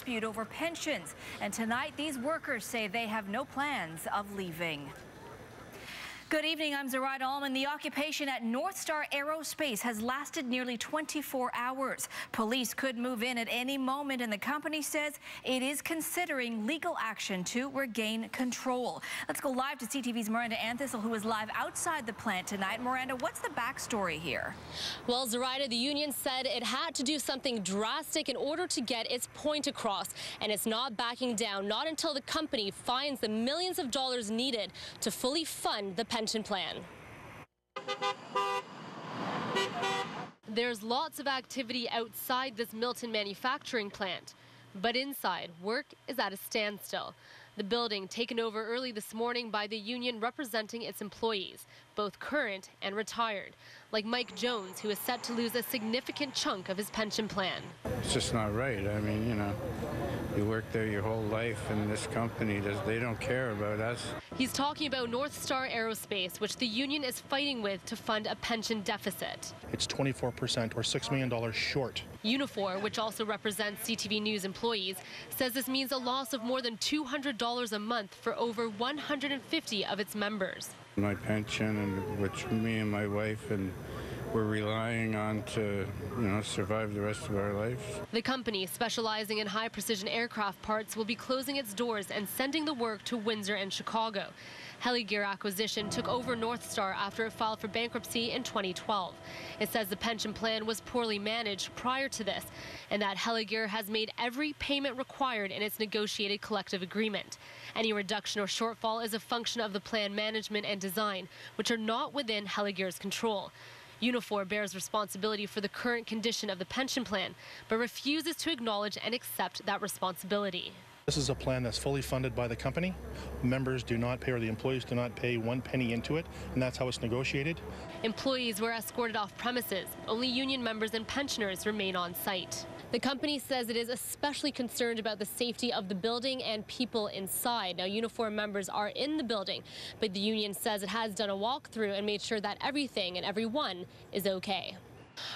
dispute over pensions. And tonight, these workers say they have no plans of leaving. Good evening, I'm Zuraidah Alman. The occupation at Northstar Aerospace has lasted nearly 24 hours. Police could move in at any moment, and the company says it is considering legal action to regain control. Let's go live to CTV's Miranda Anthistle, who is live outside the plant tonight. Miranda, what's the backstory here? Well, Zuraidah, the union said it had to do something drastic in order to get its point across, and it's not backing down, not until the company finds the millions of dollars needed to fully fund the pension plan. There's lots of activity outside this Milton manufacturing plant, but inside, work is at a standstill. The building taken over early this morning by the union representing its employees, both current and retired, like Mike Jones, who is set to lose a significant chunk of his pension plan. It's just not right. I mean, you know, you work there your whole life, and this company does, they don't care about us. He's talking about Northstar Aerospace, which the union is fighting with to fund a pension deficit. It's 24% or $6 million short. Unifor, which also represents CTV News employees, says this means a loss of more than $200 a month for over 150 of its members. My pension, and which me and my wife and we're relying on to, you know, survive the rest of our lives. The company, specializing in high precision aircraft parts, will be closing its doors and sending the work to Windsor and Chicago. Heligear Acquisition took over Northstar after it filed for bankruptcy in 2012. It says the pension plan was poorly managed prior to this, and that Heligear has made every payment required in its negotiated collective agreement. Any reduction or shortfall is a function of the plan management and design, which are not within Heligear's control. Unifor bears responsibility for the current condition of the pension plan, but refuses to acknowledge and accept that responsibility. This is a plan that's fully funded by the company. Members do not pay, or the employees do not pay one penny into it, and that's how it's negotiated. Employees were escorted off premises. Only union members and pensioners remain on site. The company says it is especially concerned about the safety of the building and people inside. Now, Unifor members are in the building, but the union says it has done a walkthrough and made sure that everything and everyone is okay.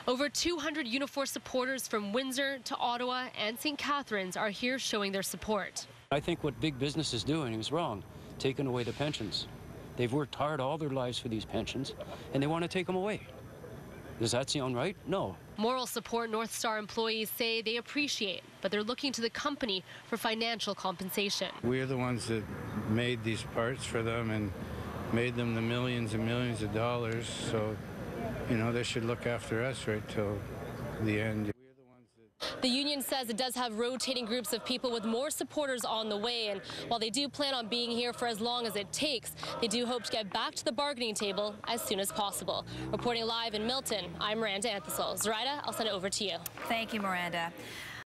Over 200 Unifor supporters from Windsor to Ottawa and St. Catharines are here showing their support. I think what big business is doing is wrong, taking away the pensions. They've worked hard all their lives for these pensions, and they want to take them away. Does that sound right? No. Moral support Northstar employees say they appreciate, but they're looking to the company for financial compensation. We're the ones that made these parts for them and made them the millions and millions of dollars. So, you know, they should look after us right till the end. The union says it does have rotating groups of people with more supporters on the way, and while they do plan on being here for as long as it takes, they do hope to get back to the bargaining table as soon as possible. Reporting live in Milton, I'm Miranda Anthistle. Zuraidah, I'll send it over to you. Thank you, Miranda.